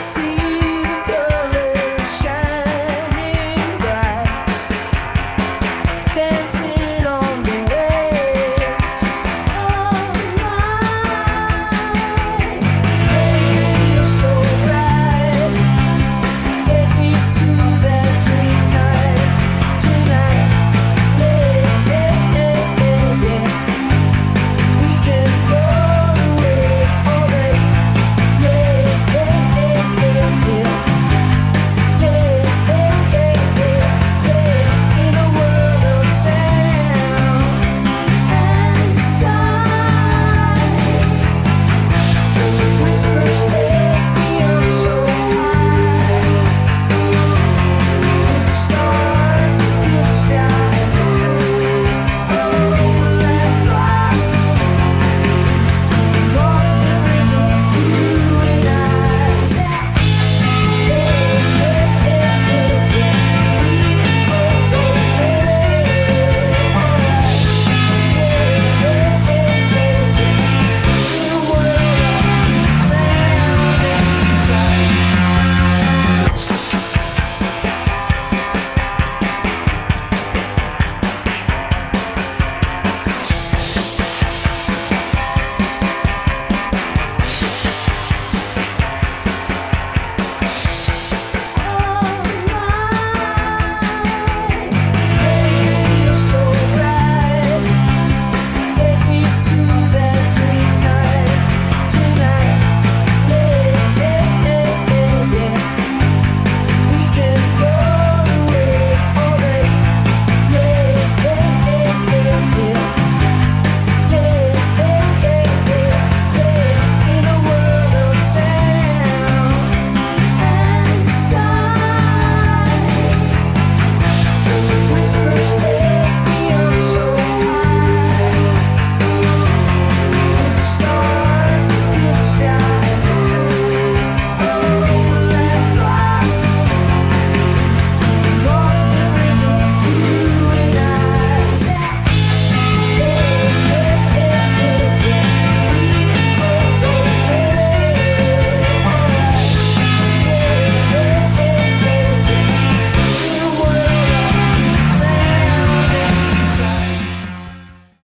see.